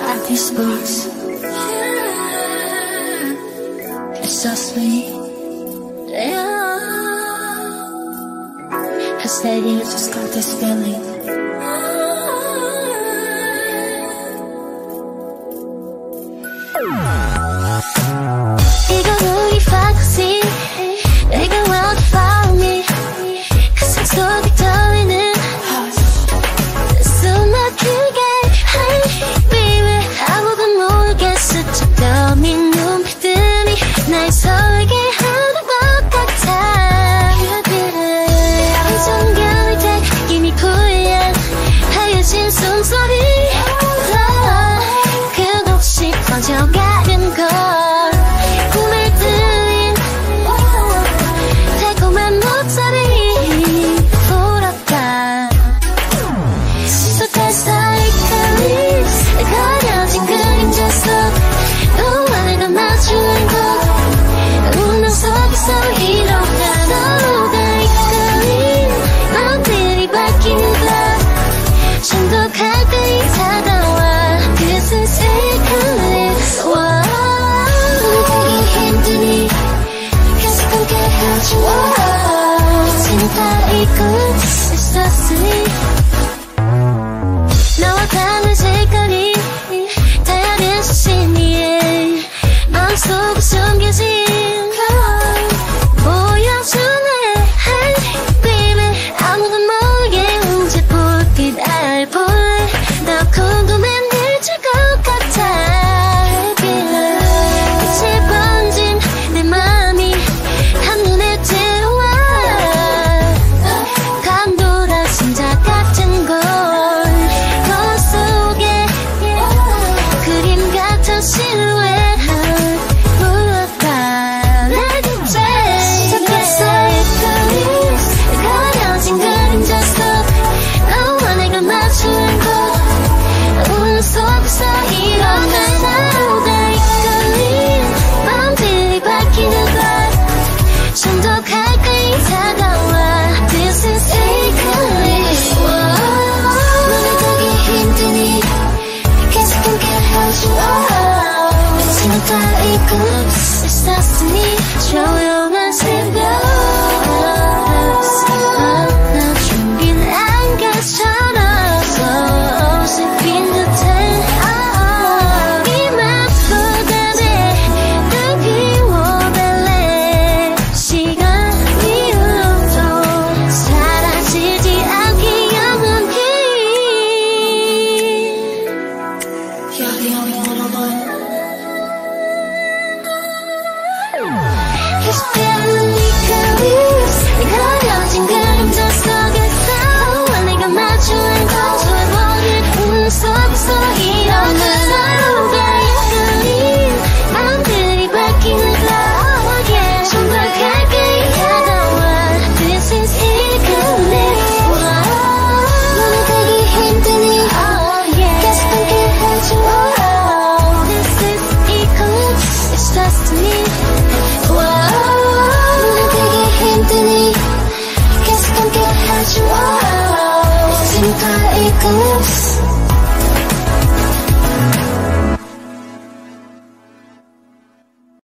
at these books. It's just me. I said you just got this feeling. 이건 우리 fantasy. 내가 wild for me. 그 속도 because it's just me. still eclipse